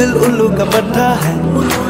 दिल उल्लू का पट्टा है।